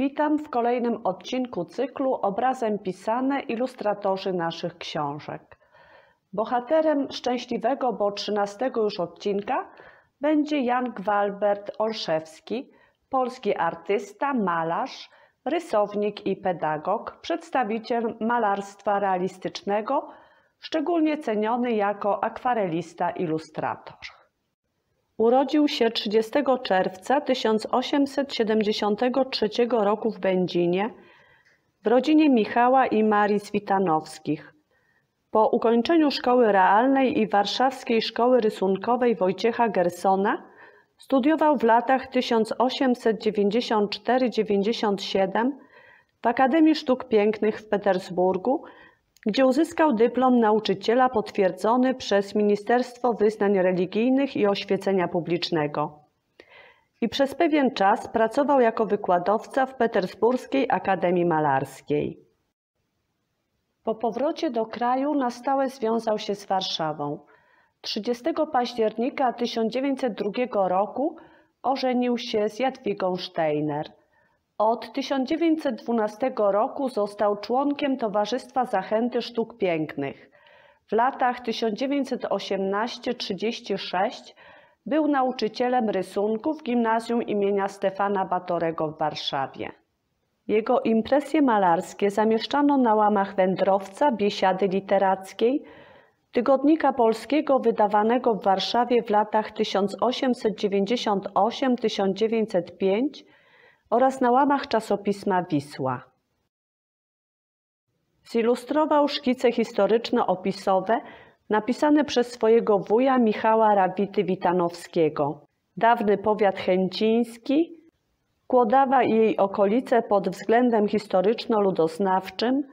Witam w kolejnym odcinku cyklu Obrazem pisane ilustratorzy naszych książek. Bohaterem szczęśliwego, bo 13 już odcinka będzie Jan Gwalbert Olszewski, polski artysta, malarz, rysownik i pedagog, przedstawiciel malarstwa realistycznego, szczególnie ceniony jako akwarelista ilustrator. Urodził się 30 czerwca 1873 roku w Będzinie w rodzinie Michała i Marii Switanowskich. Po ukończeniu szkoły realnej i warszawskiej szkoły rysunkowej Wojciecha Gersona studiował w latach 1894-97 w Akademii Sztuk Pięknych w Petersburgu, gdzie uzyskał dyplom nauczyciela potwierdzony przez Ministerstwo Wyznań Religijnych i Oświecenia Publicznego. I przez pewien czas pracował jako wykładowca w Petersburskiej Akademii Malarskiej. Po powrocie do kraju na stałe związał się z Warszawą. 30 października 1902 roku ożenił się z Jadwigą Steiner. Od 1912 roku został członkiem Towarzystwa Zachęty Sztuk Pięknych. W latach 1918-36 był nauczycielem rysunku w gimnazjum imienia Stefana Batorego w Warszawie. Jego impresje malarskie zamieszczano na łamach Wędrowca, Biesiady Literackiej, tygodnika polskiego wydawanego w Warszawie w latach 1898-1905 oraz na łamach czasopisma Wisła. Zilustrował szkice historyczno-opisowe napisane przez swojego wuja Michała Rawity-Witanowskiego. Dawny powiat chęciński, Kłodawa i jej okolice pod względem historyczno-ludoznawczym –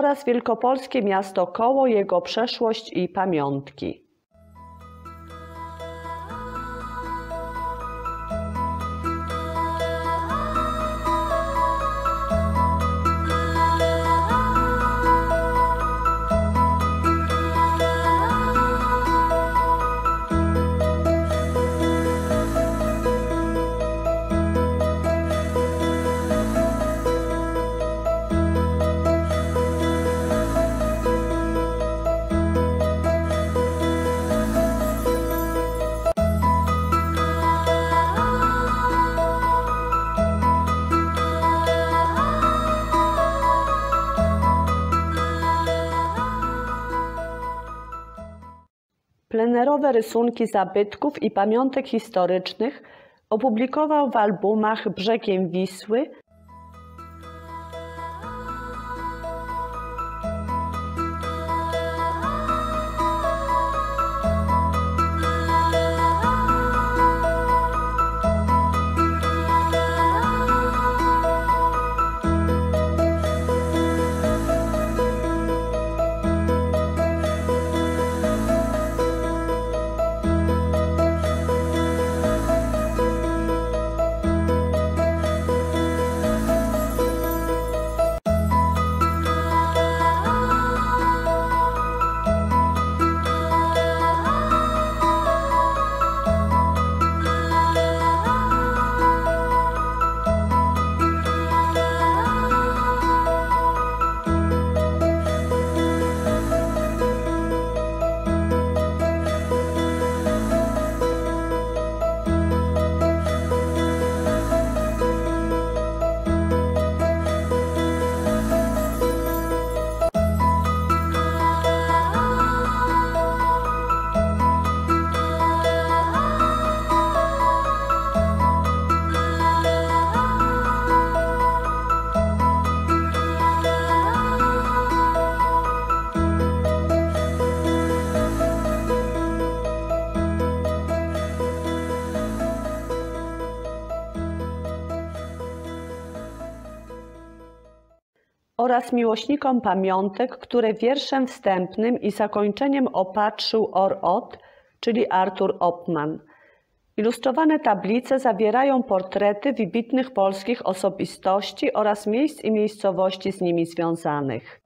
oraz wielkopolskie miasto Koło, jego przeszłość i pamiątki. Plenerowe rysunki zabytków i pamiątek historycznych opublikował w albumach Brzegiem Wisły, oraz miłośnikom pamiątek, które wierszem wstępnym i zakończeniem opatrzył Or-Ot, czyli Artur Opman. Ilustrowane tablice zawierają portrety wybitnych polskich osobistości oraz miejsc i miejscowości z nimi związanych.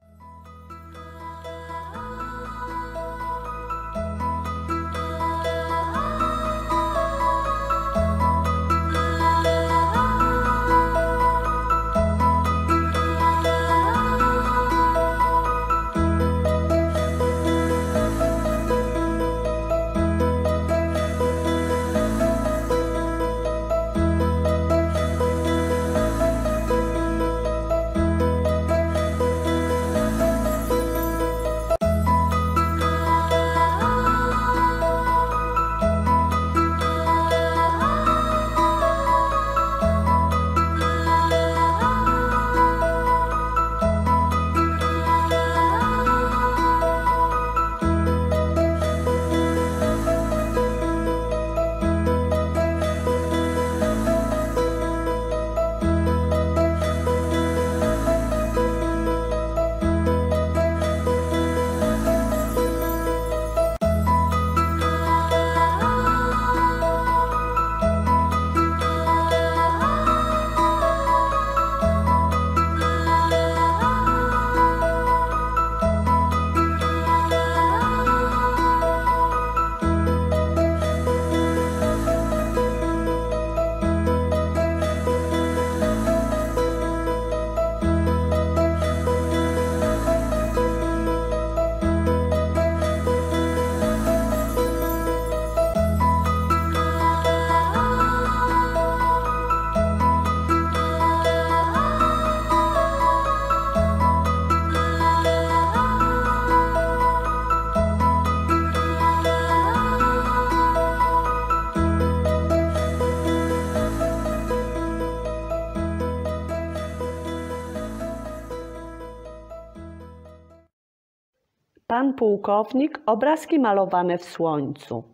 Pan pułkownik, obrazki malowane w słońcu.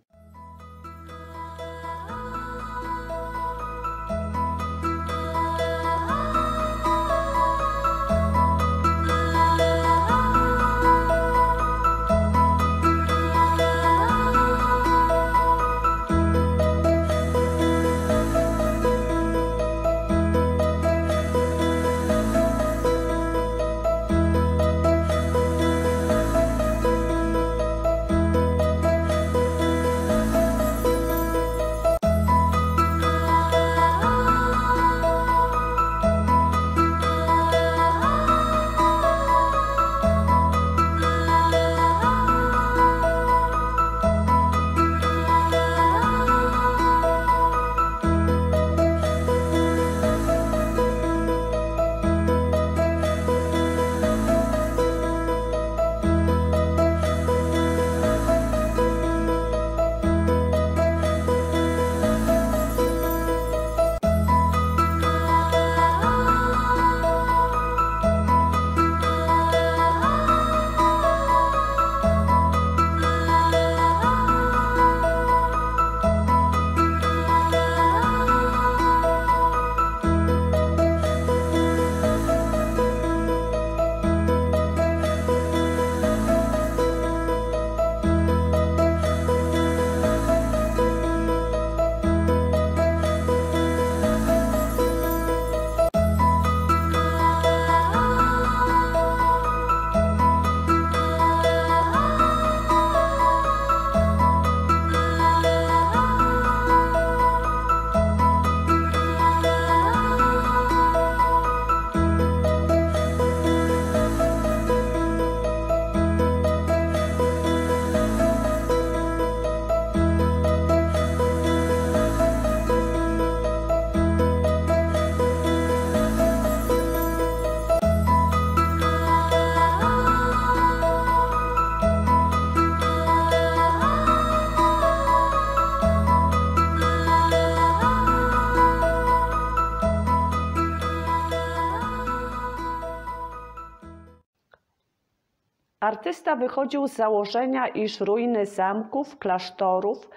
Artysta wychodził z założenia, iż ruiny zamków, klasztorów,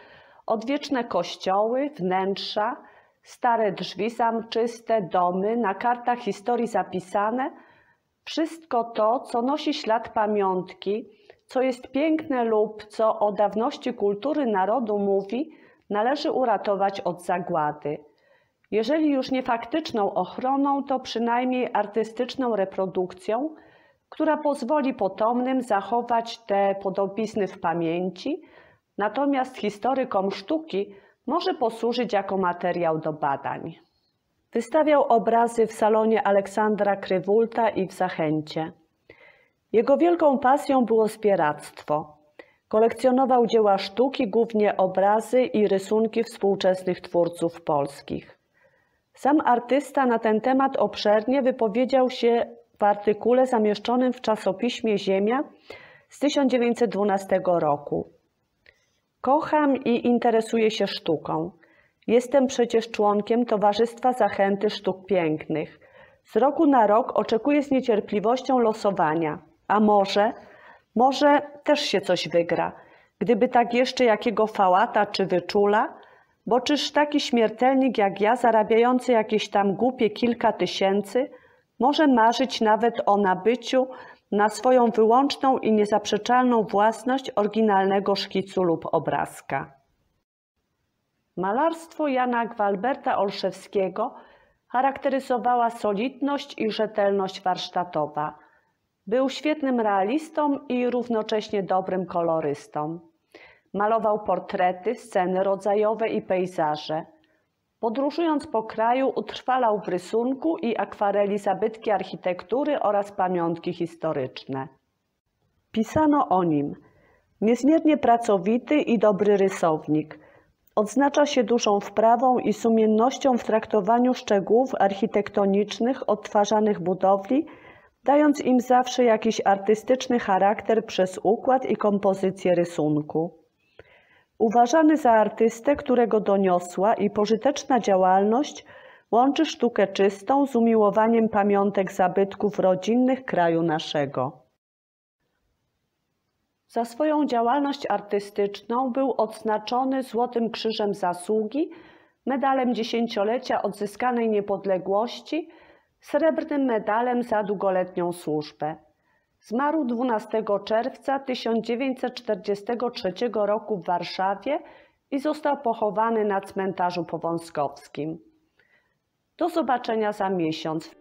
odwieczne kościoły, wnętrza, stare drzwi zamczyste, domy, na kartach historii zapisane, Wszystko to, co nosi ślad pamiątki, co jest piękne lub co o dawności kultury narodu mówi, należy uratować od zagłady. Jeżeli już nie faktyczną ochroną, to przynajmniej artystyczną reprodukcją, która pozwoli potomnym zachować te podobizny w pamięci, natomiast historykom sztuki może posłużyć jako materiał do badań. Wystawiał obrazy w salonie Aleksandra Krywulta i w Zachęcie. Jego wielką pasją było zbieractwo. Kolekcjonował dzieła sztuki, głównie obrazy i rysunki współczesnych twórców polskich. Sam artysta na ten temat obszernie wypowiedział się w artykule zamieszczonym w czasopiśmie Ziemia z 1912 roku. Kocham i interesuję się sztuką. Jestem przecież członkiem Towarzystwa Zachęty Sztuk Pięknych. Z roku na rok oczekuję z niecierpliwością losowania. A może, może też się coś wygra. Gdyby tak jeszcze jakiego fałata czy wyczula, bo czyż taki śmiertelnik jak ja, zarabiający jakieś tam głupie kilka tysięcy, może marzyć nawet o nabyciu na swoją wyłączną i niezaprzeczalną własność oryginalnego szkicu lub obrazka. Malarstwo Jana Gwalberta Olszewskiego charakteryzowała solidność i rzetelność warsztatowa. Był świetnym realistą i równocześnie dobrym kolorystą. Malował portrety, sceny rodzajowe i pejzaże. Podróżując po kraju, utrwalał w rysunku i akwareli zabytki architektury oraz pamiątki historyczne. Pisano o nim. Niezmiernie pracowity i dobry rysownik. Odznacza się dużą wprawą i sumiennością w traktowaniu szczegółów architektonicznych odtwarzanych budowli, dając im zawsze jakiś artystyczny charakter przez układ i kompozycję rysunku. Uważany za artystę, którego doniosła i pożyteczna działalność łączy sztukę czystą z umiłowaniem pamiątek zabytków rodzinnych kraju naszego. Za swoją działalność artystyczną był odznaczony Złotym Krzyżem Zasługi, medalem dziesięciolecia odzyskanej niepodległości, srebrnym medalem za długoletnią służbę. Zmarł 12 czerwca 1943 roku w Warszawie i został pochowany na cmentarzu powązkowskim. Do zobaczenia za miesiąc.